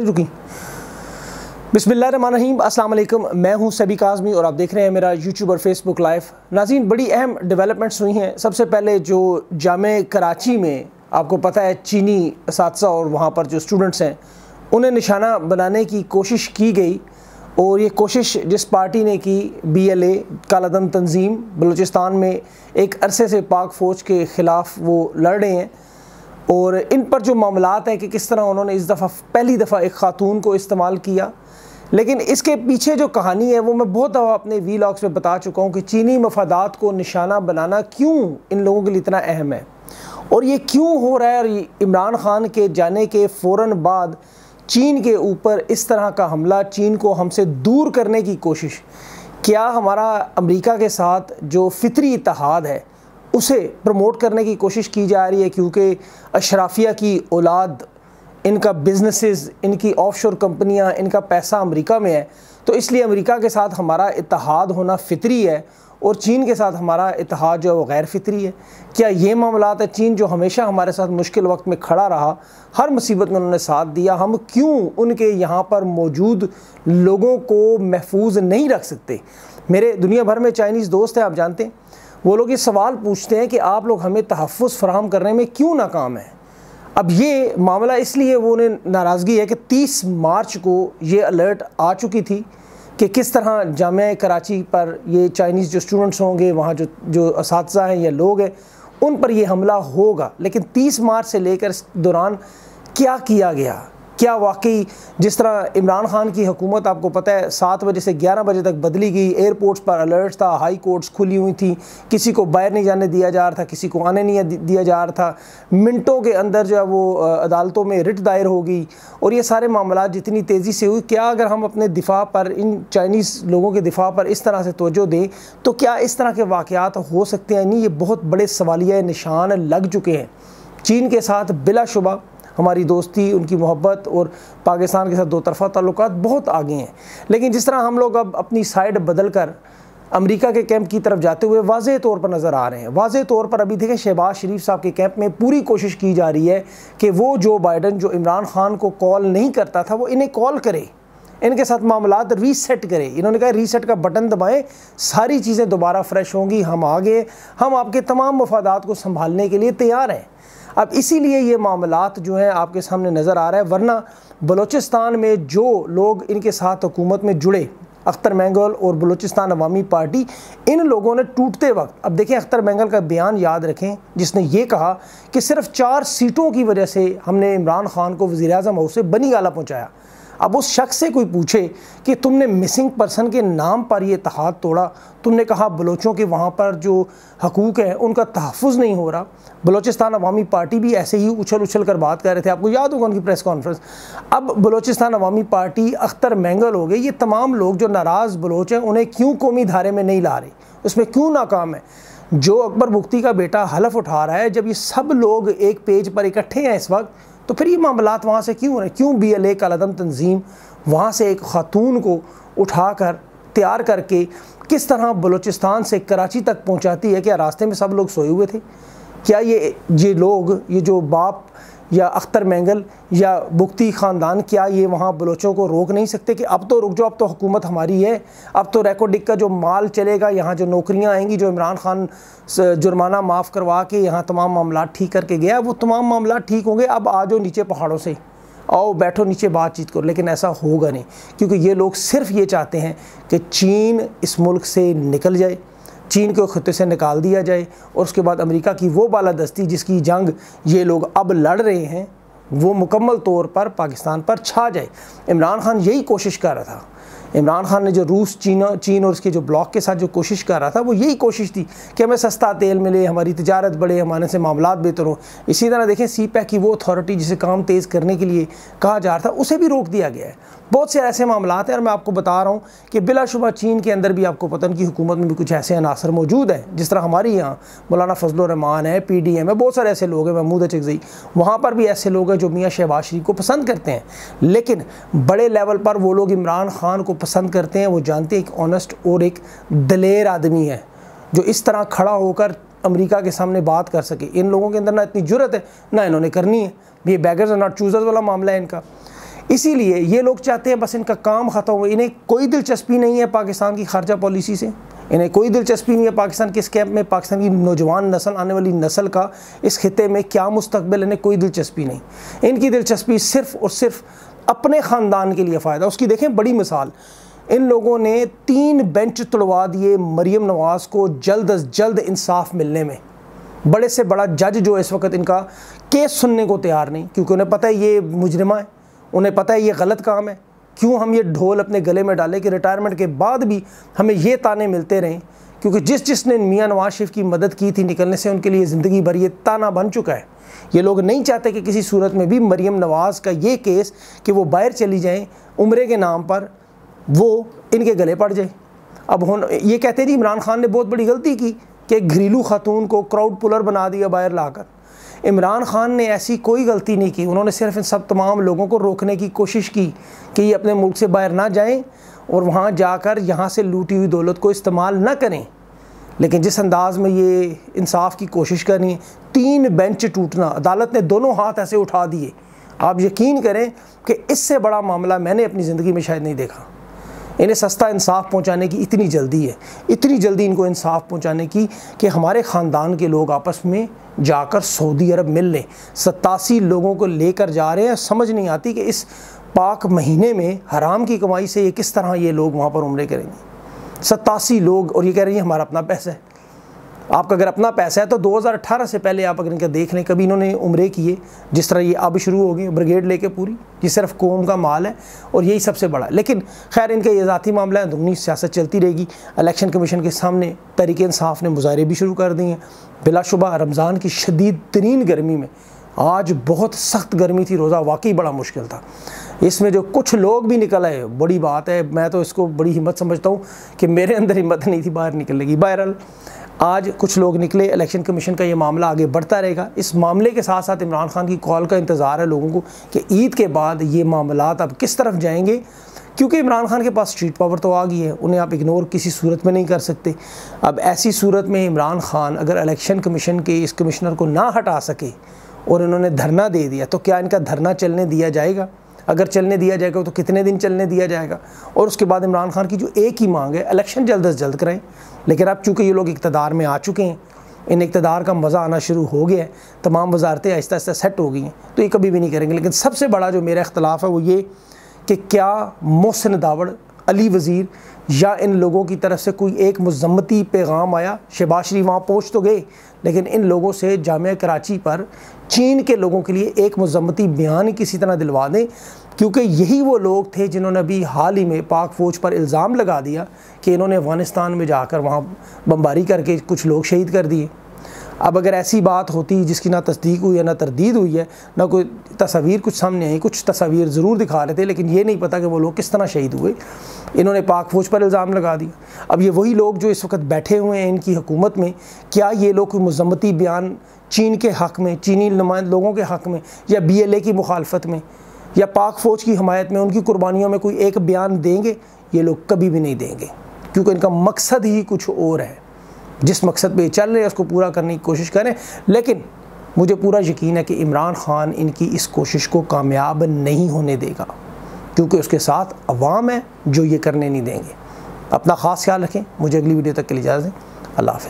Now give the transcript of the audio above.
रुकी। अस्सलाम वालेकुम मैं हूँ सभी काजमी और आप देख रहे हैं मेरा यूट्यूब और फेसबुक लाइव नाजीन बड़ी अहम डेवलपमेंट्स हुई हैं। सबसे पहले जो जाम कराची में आपको पता है चीनी इस और वहाँ पर जो स्टूडेंट्स हैं, उन्हें निशाना बनाने की कोशिश की गई और ये कोशिश जिस पार्टी ने की बी एल ए कालादम तंजीम, बलूचिस्तान में एक अरसे से पाक फ़ौज के ख़िलाफ़ वो लड़ रहे हैं। और इन पर जो मामला हैं कि किस तरह उन्होंने इस दफ़ा, पहली दफ़ा एक ख़ातून को इस्तेमाल किया। लेकिन इसके पीछे जो कहानी है, वो मैं बहुत दफ़ा अपने वी लॉग्स में बता चुका हूँ कि चीनी मफादात को निशाना बनाना क्यों इन लोगों के लिए इतना अहम है। और ये क्यों हो रहा है? और इमरान ख़ान के जाने के फ़ौर बाद चीन के ऊपर इस तरह का हमला, चीन को हमसे दूर करने की कोशिश, क्या हमारा अमेरिका के साथ जो फितरी इतिहाद है उसे प्रमोट करने की कोशिश की जा रही है क्योंकि अशराफिया की औलाद, इनका बिजनेसेस इनकी ऑफशोर कंपनियाँ, इनका पैसा अमेरिका में है तो इसलिए अमेरिका के साथ हमारा इतिहाद होना फितरी है और चीन के साथ हमारा इतिहाद जो है वो गैर फितरी है। क्या ये मामला है चीन जो हमेशा हमारे साथ मुश्किल वक्त में खड़ा रहा, हर मुसीबत में उन्होंने साथ दिया, हम क्यों उनके यहाँ पर मौजूद लोगों को महफूज नहीं रख सकते? मेरे दुनिया भर में चाइनीज़ दोस्त हैं, आप जानते हैं। वो लोग ये सवाल पूछते हैं कि आप लोग हमें तहफ़ फ्राहम करने में क्यों नाकाम हैं? अब ये मामला इसलिए वो उन्हें नाराज़गी है कि 30 मार्च को ये अलर्ट आ चुकी थी कि किस तरह जाम कराची पर ये चाइनीज़ जो स्टूडेंट्स होंगे, वहाँ जो जो इस हैं, या लोग हैं, उन पर ये हमला होगा। लेकिन 30 मार्च से लेकर दौरान क्या किया गया? क्या वाकई जिस तरह इमरान खान की हुकूमत, आपको पता है, सात बजे से ग्यारह बजे तक बदली गई। एयरपोर्ट्स पर अलर्ट था हाई कोर्ट्स खुली हुई थी। किसी को बाहर नहीं जाने दिया जा रहा था, किसी को आने नहीं दिया जा रहा था। मिनटों के अंदर जो है वो अदालतों में रिट दायर हो गई। और ये सारे मामला जितनी तेज़ी से हुई, क्या अगर हम अपने दिफा पर, इन चाइनीज़ लोगों के दिफा पर इस तरह से तोजो दें तो क्या इस तरह के वाक़ात हो सकते हैं? नहीं, ये बहुत बड़े सवालिया निशान लग चुके हैं। चीन के साथ बिलाशुबा हमारी दोस्ती, उनकी मोहब्बत और पाकिस्तान के साथ दो तरफ़ा ताल्लुक बहुत आगे हैं। लेकिन जिस तरह हम लोग अब अपनी साइड बदल कर अमरीका के कैंप की तरफ़ जाते हुए वाज तौर पर नज़र आ रहे हैं। वाज तौर पर अभी देखें, शहबाज शरीफ साहब के कैंप में पूरी कोशिश की जा रही है कि वो जो बाइडन, जो इमरान खान को कॉल नहीं करता था, वो इन्हें कॉल करे, इनके साथ मामला रीसेट करें। इन्होंने कहा, रीसेट का बटन दबाएँ, सारी चीज़ें दोबारा फ्रेश होंगी, हम आगे, हम आपके तमाम मफादात को संभालने के लिए तैयार हैं। अब इसीलिए ये मामला जो हैं आपके सामने नज़र आ रहा है, वरना बलूचिस्तान में जो लोग इनके साथ हुकूमत में जुड़े, अख्तर मैंगल और बलूचिस्तान अवामी पार्टी, इन लोगों ने टूटते वक्त, अब देखें अख्तर मैंगल का बयान याद रखें, जिसने ये कहा कि सिर्फ़ चार सीटों की वजह से हमने इमरान खान को वज़ी अजम हाउस से बनी गाला पहुँचाया। अब उस शख्स से कोई पूछे कि तुमने मिसिंग पर्सन के नाम पर ये इतिहाद तोड़ा? तुमने कहा, बलोचों के वहाँ पर जो हकूक़ हैं, उनका तहफ़ नहीं हो रहा। बलोचिस्तान अवामी पार्टी भी ऐसे ही उछल उछल कर बात कर रहे थे। आपको याद होगा उनकी प्रेस कॉन्फ्रेंस अब बलोचिस्तान अवामी पार्टी अख्तर मैंगल हो गए ये तमाम लोग जो नाराज़ बलोच हैं, उन्हें क्यों कौमी धारे में नहीं ला रहे? उसमें क्यों नाकाम है? जो अकबर मुफ्ती का बेटा हलफ उठा रहा है, जब ये सब लोग एक पेज पर इकट्ठे हैं इस वक्त तो फिर ये मामला वहाँ से क्यों रहे क्यों बी एल ए कलदम तंजीम वहाँ से एक ख़ातून को उठा कर तैयार करके किस तरह बलूचिस्तान से कराची तक पहुँचाती है? क्या रास्ते में सब लोग सोए हुए थे? क्या ये ये लोग, ये जो बाप या अख्तर मैंगल या बुख्ती ख़ानदान, क्या ये वहाँ बलोचों को रोक नहीं सकते कि अब तो रुक जाओ, अब तो हुकूमत हमारी है, अब तो रेकोडिक का जो माल चलेगा, यहाँ जो नौकरियाँ आएँगी, जो इमरान खान जुर्माना माफ़ करवा के यहाँ तमाम मामला ठीक करके गया, वो तमाम मामला ठीक होंगे, अब आ जाओ नीचे पहाड़ों से, आओ बैठो नीचे बातचीत करो, लेकिन ऐसा होगा नहीं, क्योंकि ये लोग सिर्फ़ ये चाहते हैं कि चीन इस मुल्क से निकल जाए। चीन को खत्े से निकाल दिया जाए और उसके बाद अमेरिका की वो बालादस्ती जिसकी जंग ये लोग अब लड़ रहे हैं वो मुकम्मल तौर पर पाकिस्तान पर छा जाए इमरान खान यही कोशिश कर रहा था इमरान खान ने जो रूस चीन चीन और उसके जो ब्लॉक के साथ जो कोशिश कर रहा था वो यही कोशिश थी कि हमें सस्ता तेल मिले हमारी तजारत बढ़े हमारे से मामला बेहतर हों इसी तरह देखें सी पैक की वो अथॉरिटी जिसे काम तेज़ करने के लिए कहा जा रहा था उसे भी रोक दिया गया है बहुत से ऐसे मामला हैं और मैं आपको बता रहा हूँ कि बिलाशुबा चीन के अंदर भी आपको पता की हुकूमत में भी कुछ ऐसे अनासर मौजूद हैं। जिस तरह हमारे यहाँ मौलाना फजलरहमान है पी डी एम है, बहुत सारे ऐसे लोग हैं, महमूद चगजई वहाँ पर भी ऐसे लोग हैं जो मियाँ शहबाज शरीफ को पसंद करते हैं। लेकिन बड़े लेवल पर वो लोग इमरान खान को पसंद करते हैं। वो जानते हैं एक ऑनेस्ट और एक दलेर आदमी है, जो इस तरह खड़ा होकर अमेरिका के सामने बात कर सके। इन लोगों के अंदर ना इतनी ज़रूरत है, ना इन्होंने करनी है। ये बैगर्स नॉट चूज़र्स वाला मामला है इनका। इसीलिए ये लोग चाहते हैं बस इनका काम ख़त्म हो। इन्हें कोई दिलचस्पी नहीं है पाकिस्तान की खारजा पॉलिसी से। इन्हें कोई दिलचस्पी नहीं है पाकिस्तान के इस कैंप में, पाकिस्तान की नौजवान नस्ल, आने वाली नस्ल का इस खत्े में क्या मुस्तबिल इन्हें कोई दिलचस्पी नहीं। इनकी दिलचस्पी सिर्फ़ और सिर्फ़ अपने ख़ानदान के लिए फ़ायदा उसकी देखें, बड़ी मिसाल। इन लोगों ने तीन बेंच तोड़वा दिए मरीम नवाज़ को जल्द अज जल्द इंसाफ मिलने में। बड़े से बड़ा जज जो इस वक्त इनका केस सुनने को तैयार नहीं, क्योंकि उन्हें पता है ये मुजरमा है। उन्हें पता है ये गलत काम है। क्यों हम ये ढोल अपने गले में डालें कि रिटायरमेंट के बाद भी हमें ये ताने मिलते रहें? क्योंकि जिस जिसने मियाँ नवाज़ शरीफ की मदद की थी निकलने से, उनके लिए ज़िंदगी भर ये ताना बन चुका है। ये लोग नहीं चाहते कि किसी सूरत में भी मरीम नवाज़ का ये केस कि वो बाहर चली जाएँ, उम्र के नाम पर वो इनके गले पड़ जाए। अब हो ये कहते जी, इमरान खान ने बहुत बड़ी गलती की कि घरेलू खातून को क्राउड पुलर बना दिया बाहर लाकर। इमरान खान ने ऐसी कोई गलती नहीं की। उन्होंने सिर्फ़ इन सब तमाम लोगों को रोकने की कोशिश की कि ये अपने मुल्क से बाहर ना जाएँ और वहाँ जाकर यहाँ से लूटी हुई दौलत को इस्तेमाल ना करें। लेकिन जिस अंदाज में ये इंसाफ की कोशिश करनी, तीन बेंच टूटना, अदालत ने दोनों हाथ ऐसे उठा दिए, आप यकीन करें कि इससे बड़ा मामला मैंने अपनी ज़िंदगी में शायद नहीं देखा। इन्हें सस्ता इंसाफ पहुँचाने की इतनी जल्दी है। इतनी जल्दी इनको इंसाफ पहुँचाने की कि हमारे ख़ानदान के लोग आपस में जाकर सऊदी अरब मिल लें। सतासी लोगों को लेकर जा रहे हैं। समझ नहीं आती कि इस पाक महीने में हराम की कमाई से ये किस तरह ये लोग वहाँ पर उम्र करेंगे। सतासी लोग, और ये कह रही हैं हमारा अपना पैसा है। आपका अगर अपना पैसा है तो 2018 से पहले आप अगर इनका देख लें, कभी इन्होंने उम्रे किए, जिस तरह ये अब शुरू हो गई ब्रिगेड लेके पूरी, ये सिर्फ़ कौम का माल है और यही सबसे बड़ा लेकिन खैर, इनका ये ज़ाती मामला है अंदरूनी सियासत चलती रहेगी। इलेक्शन कमीशन के सामने तरीक इंसाफ ने मुजाहरे भी शुरू कर दिए हैं। बिलाशुबा रमज़ान की शदीद तरीन गर्मी में आज बहुत सख्त गर्मी थी, रोज़ा वाकई बड़ा मुश्किल था। इसमें जो कुछ लोग भी निकल आए, बड़ी बात है, मैं तो इसको बड़ी हिम्मत समझता हूँ कि मेरे अंदर हिम्मत नहीं थी, बाहर निकलने की। बहरहाल आज कुछ लोग निकले इलेक्शन कमीशन का ये मामला आगे बढ़ता रहेगा। इस मामले के साथ साथ इमरान खान की कॉल का इंतज़ार है लोगों को कि ईद के बाद ये मामला अब किस तरफ़ जाएँगे। क्योंकि इमरान खान के पास स्ट्रीट पावर तो आ गई है, उन्हें आप इग्नोर किसी सूरत में नहीं कर सकते। अब ऐसी सूरत में इमरान खान अगर इलेक्शन कमीशन के इस कमिश्नर को ना हटा सके और इन्होंने धरना दे दिया तो क्या इनका धरना चलने दिया जाएगा? अगर चलने दिया जाएगा तो कितने दिन चलने दिया जाएगा? और उसके बाद इमरान खान की जो एक ही मांग है इलेक्शन जल्द अज जल्द कराएँ। लेकिन अब चूँकि ये लोग इकतदार में आ चुके हैं, इन इकतदार का मज़ा आना शुरू हो गया है, तमाम वजारतें आहिस्ता आहिस्ता सेट हो गई हैं तो ये कभी भी नहीं करेंगे। लेकिन सबसे बड़ा जो मेरा इख्तलाफ है, वो ये कि क्या मोहसिन दावड़ अली वज़ीर या इन लोगों की तरफ़ से कोई एक मजम्मती पैगाम आया? शहबाज शरीफ वहाँ पहुँच तो गए, लेकिन इन लोगों से जाम कराची पर चीन के लोगों के लिए एक मजम्मती बयान किसी तरह दिलवा दें। क्योंकि यही वो लोग थे जिन्होंने अभी हाल ही में पाक फ़ौज पर इल्ज़ाम लगा दिया कि इन्होंने अफ़गानिस्तान में जाकर वहाँ बमबारी करके कुछ लोग शहीद कर दिए। अब अगर ऐसी बात होती जिसकी ना तस्दीक हुई है, ना तरदीद हुई है, ना कोई तस्वीर कुछ सामने आई, कुछ तस्वीर ज़रूर दिखा रहे थे, लेकिन ये नहीं पता कि वो लोग किस तरह शहीद हुए। इन्होंने पाक फौज पर इल्ज़ाम लगा दिया। अब ये वही लोग जो इस वक्त बैठे हुए हैं इनकी हुकूमत में, क्या ये लोग कोई मजम्मती बयान चीन के हक़ में, चीनी नुमाइंद लोगों के हक़ में, या बी एल ए की मुखालफत में, या पाक फ़ौज की हमायत में उनकी कुर्बानियों में कोई एक बयान देंगे? ये लोग कभी भी नहीं देंगे, क्योंकि इनका मकसद ही कुछ और है। जिस मकसद पे चल रहे हैं, उसको पूरा करने की कोशिश करें। लेकिन मुझे पूरा यकीन है कि इमरान ख़ान इनकी इस कोशिश को कामयाब नहीं होने देगा, क्योंकि उसके साथ अवाम है जो ये करने नहीं देंगे। अपना ख़ास ख्याल रखें। मुझे अगली वीडियो तक के लिए इजाज़त दें। अल्लाह हाफ़